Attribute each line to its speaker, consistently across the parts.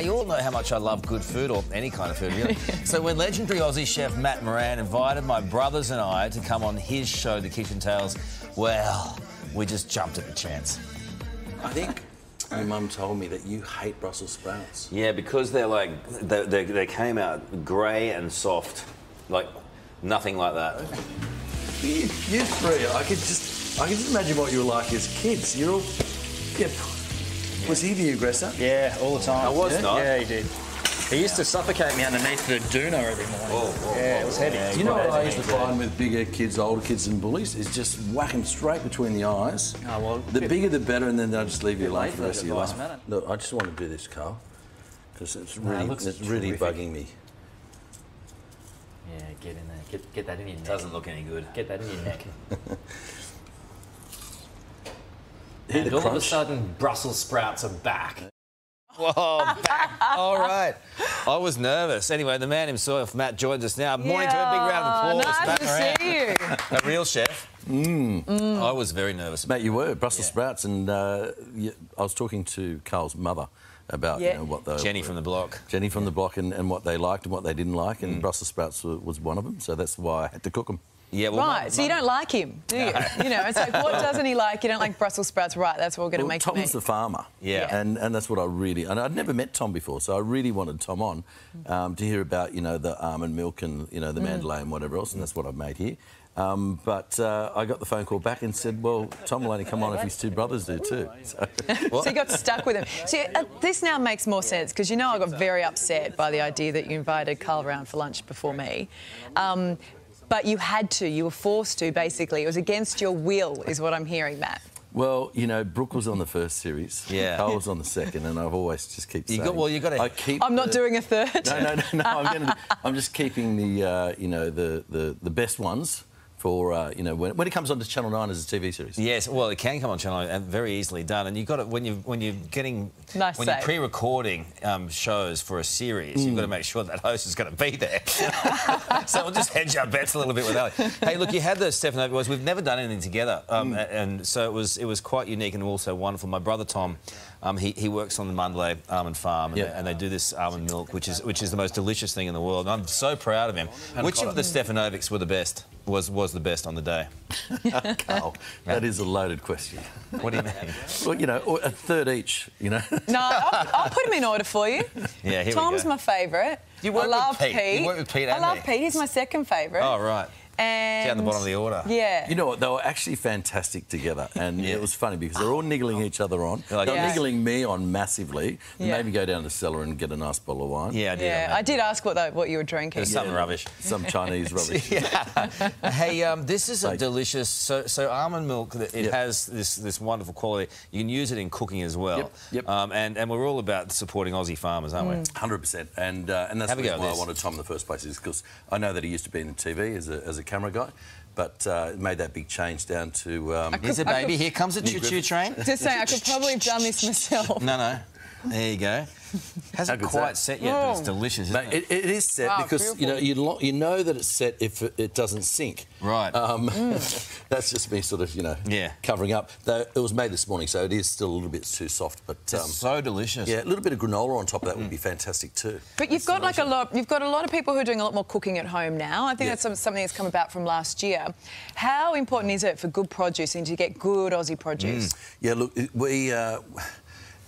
Speaker 1: You all know how much I love good food, or any kind of food, really. so when legendary Aussie chef Matt Moran invited my brothers and I to come on his show, The Kitchen Tales, well, we just jumped at the chance.
Speaker 2: I think my mum told me that you hate Brussels sprouts.
Speaker 1: Yeah, because they're like they, they, they came out grey and soft, like nothing like that.
Speaker 2: You, you three, I could just, I could just imagine what you were like as kids. You're all, yeah. Was he the aggressor?
Speaker 3: Yeah, all the time.
Speaker 1: I was
Speaker 3: yeah?
Speaker 1: not.
Speaker 3: Yeah, he did. He used to suffocate me underneath the doona every morning. yeah, it was heavy.
Speaker 2: You know what I used to find with bigger kids, older kids, and bullies is just whack them straight between the eyes.
Speaker 3: Oh, well,
Speaker 2: the bigger the better, and then they'll just leave you alone for the rest of
Speaker 3: that
Speaker 2: your
Speaker 3: advice,
Speaker 2: life.
Speaker 3: man.
Speaker 2: Look, I just want to do this, Karl, because it's
Speaker 3: No, it
Speaker 2: really,
Speaker 3: looks
Speaker 2: it's really bugging me.
Speaker 3: Yeah, get in there. Get, get that in your neck.
Speaker 1: Doesn't look any good.
Speaker 3: Get that in your neck.
Speaker 2: Hear
Speaker 3: and
Speaker 2: the
Speaker 3: all of a sudden, Brussels sprouts are back.
Speaker 1: Whoa, back. all right. I was nervous. Anyway, the man himself, Matt, joins us now. Morning to a Big round of applause.
Speaker 4: Nice
Speaker 1: Matt
Speaker 4: to
Speaker 1: Moran.
Speaker 4: see you.
Speaker 1: A real chef. Mm. I was very nervous.
Speaker 2: Matt, you were Brussels
Speaker 1: Yeah.
Speaker 2: sprouts, and uh, I was talking to Karl's mother about
Speaker 4: Yeah.
Speaker 2: you know, what the
Speaker 1: Jenny from the block.
Speaker 2: Jenny from the block and, and what they liked and what they didn't like, and Brussels sprouts wa- was one of them. So that's why I had to cook them.
Speaker 1: Yeah, well,
Speaker 4: Right,
Speaker 1: Mum-
Speaker 4: so you don't like him, do you? You know, it's like, what doesn't he like? You don't like Brussels sprouts, right? That's what we're going to
Speaker 2: Well,
Speaker 4: make him
Speaker 2: Tom's
Speaker 4: eat.
Speaker 2: the farmer.
Speaker 1: Yeah.
Speaker 2: And and that's what I really and I'd never met Tom before, so I really wanted Tom on um, to hear about you know the almond milk and you know
Speaker 4: Mm.
Speaker 2: the Mandole and whatever else, and that's what I've made here. Um, but uh, I got the phone call back and said, well, Tom will only come on if his two brothers do too. So,
Speaker 4: So you got stuck with him. So uh, this now makes more sense because you know I got very upset by the idea that you invited Karl round for lunch before me. Um, but you had to, you were forced to, basically. It was against your will, is what I'm hearing, Matt.
Speaker 2: well, you know, Brooke was on the first series,
Speaker 1: Yeah.
Speaker 2: Karl was on the second, and I've always just keep
Speaker 1: You got- well, you gotta-
Speaker 2: I keep.
Speaker 4: I'm not
Speaker 2: the-
Speaker 4: doing a third.
Speaker 2: No, no, no, no. I'm, gonna, I'm just keeping the, uh, you know, the, the, the best ones for, uh, you know, when, when it comes onto Channel 9 as a TV series.
Speaker 1: Yes, well, it can come on Channel 9 and very easily done. And you've got to, when, you, when you're getting,
Speaker 4: Nice
Speaker 1: when you're pre-recording um, shows for a series, you've got to make sure that host is going to be there. so we'll just hedge our bets a little bit with that. Hey, look, you had the Stefano boys. We've never done anything together, um, a- and so it was it was quite unique and also wonderful. My brother Tom, um, he, he works on the Mandole Almond Farm, and,
Speaker 2: Yeah.
Speaker 1: they, and they do this almond milk, which is which is the most delicious thing in the world. And I'm so proud of him. Which of the Stefanovics were the best? Was was the best on the day?
Speaker 2: Karl, that is a loaded question.
Speaker 1: What do you mean?
Speaker 2: Well, you know, or a third each, you know.
Speaker 4: No, I'll, I'll put him in order for you.
Speaker 1: Yeah, here we
Speaker 4: Tom's
Speaker 1: go.
Speaker 4: my favourite.
Speaker 1: You work
Speaker 4: I
Speaker 1: with
Speaker 4: love
Speaker 1: Pete. You work with Pete
Speaker 4: I love
Speaker 1: me.
Speaker 4: Pete. He's my second favourite.
Speaker 1: Oh, right.
Speaker 4: And
Speaker 1: Down the bottom of the order.
Speaker 4: Yeah.
Speaker 2: You know what? They were actually fantastic together, and
Speaker 1: Yeah.
Speaker 2: it was funny because they're all niggling each other on.
Speaker 1: They're like,
Speaker 2: They're
Speaker 4: Yeah.
Speaker 2: niggling me on massively.
Speaker 4: Yeah.
Speaker 2: Maybe go down to the cellar and get a nice bottle of wine.
Speaker 1: Yeah, I did.
Speaker 4: yeah,
Speaker 1: on.
Speaker 4: I did ask what the, what you were drinking.
Speaker 1: There's something rubbish.
Speaker 2: Some Chinese rubbish.
Speaker 1: hey, um, this is a
Speaker 2: Like-
Speaker 1: delicious. So, so almond milk. It
Speaker 2: Yep.
Speaker 1: has this this wonderful quality. You can use it in cooking as well.
Speaker 2: Yep, yep.
Speaker 1: Um, and and we're all about supporting Aussie farmers, aren't we?
Speaker 2: Hundred percent, and uh, and that's
Speaker 1: Have a
Speaker 2: the
Speaker 1: go
Speaker 2: reason
Speaker 1: at
Speaker 2: why I wanted Tom in the first place is because I know that he used to be in the TV as a, as a camera guy, but uh, made that big change down to. Um,
Speaker 1: Here's a
Speaker 4: I
Speaker 1: baby.
Speaker 4: could-
Speaker 1: Here comes a choo choo train.
Speaker 4: Just saying, I could probably have done this myself.
Speaker 1: No, no. There you go. Hasn't quite
Speaker 2: that?
Speaker 1: set yet, but it's delicious. Isn't it?
Speaker 2: it, it is set
Speaker 4: Wow,
Speaker 2: because you know you lo- you know that it's set if it, it doesn't sink.
Speaker 1: Right.
Speaker 2: Um, that's just me sort of you know
Speaker 1: Yeah.
Speaker 2: covering up. Though it was made this morning, so it is still a little bit too soft. But um,
Speaker 1: so delicious.
Speaker 2: yeah, a little bit of granola on top of that would be fantastic too.
Speaker 4: But you've got like a lot. You've got a lot of people who are doing a lot more cooking at home now. I think
Speaker 2: Yeah.
Speaker 4: that's something that's come about from last year. How important is it for good produce and to get good Aussie produce?
Speaker 2: Yeah, look, we. Uh,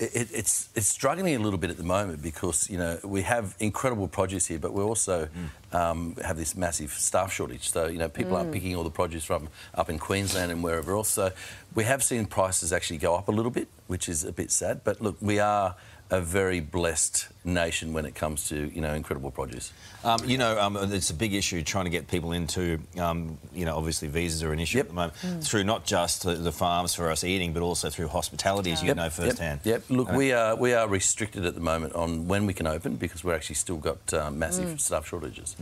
Speaker 2: it, it's it's struggling a little bit at the moment because you know we have incredible produce here, but we also um, have this massive staff shortage. So you know people aren't picking all the produce from up in Queensland and wherever else. So we have seen prices actually go up a little bit, which is a bit sad. But look, we are a very blessed nation when it comes to you know incredible produce.
Speaker 1: Um, you know, um, it's a big issue trying to get people into, um, you know, obviously visas are an issue
Speaker 2: Yep.
Speaker 1: at the moment, through not just the, the farms for us eating, but also through hospitality, as you know firsthand.
Speaker 2: Yep. yep. Look,
Speaker 1: And-
Speaker 2: we are we are restricted at the moment on when we can open because we're actually still got uh, massive staff shortages.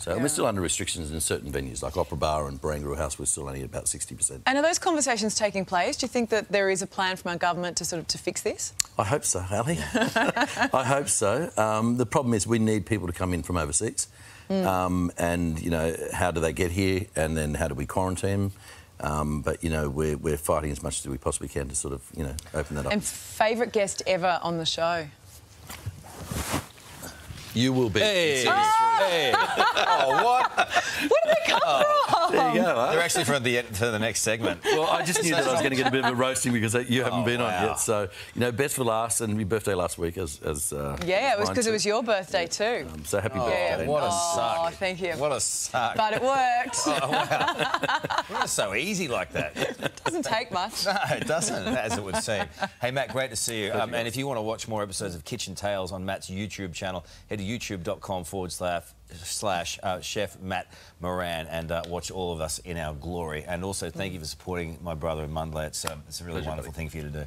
Speaker 2: So we're still under restrictions in certain venues like Opera Bar and Barangaroo House. We're still only at about sixty percent.
Speaker 4: And are those conversations taking place? Do you think that there is a plan from our government to sort of to fix this?
Speaker 2: I hope so, Ali. I hope so. Um, the problem is we need people to come in from overseas, um, and you know how do they get here, and then how do we quarantine? Um, but you know we're, we're fighting as much as we possibly can to sort of you know open that up.
Speaker 4: And favourite guest ever on the show?
Speaker 2: You will be.
Speaker 1: Hey,
Speaker 2: in series
Speaker 1: hey. oh, what?
Speaker 2: three. There you go. huh?
Speaker 1: They're actually for the for the next segment.
Speaker 2: Well, I just knew that I was going to get a bit of a roasting because you haven't
Speaker 1: Oh,
Speaker 2: been on yet. So, you know, best for last, and your birthday last week as. as uh,
Speaker 4: Yeah, it was because it was your birthday too.
Speaker 2: Um, so happy
Speaker 4: Yeah.
Speaker 2: birthday.
Speaker 1: What a
Speaker 4: Oh,
Speaker 1: suck.
Speaker 4: thank you.
Speaker 1: What a suck.
Speaker 4: But it worked.
Speaker 1: It's so easy like that.
Speaker 4: It doesn't take much.
Speaker 1: No, it doesn't, as it would seem. Hey, Matt, great to see you. Um, and if you want to watch more episodes of Kitchen Tales on Matt's YouTube channel, head to youtube.com forward slash slash uh, chef Matt Moran and uh, watch all of us in our glory. And also, thank you for supporting my brother in Mandole. It's, um, it's a really wonderful thing for you to do.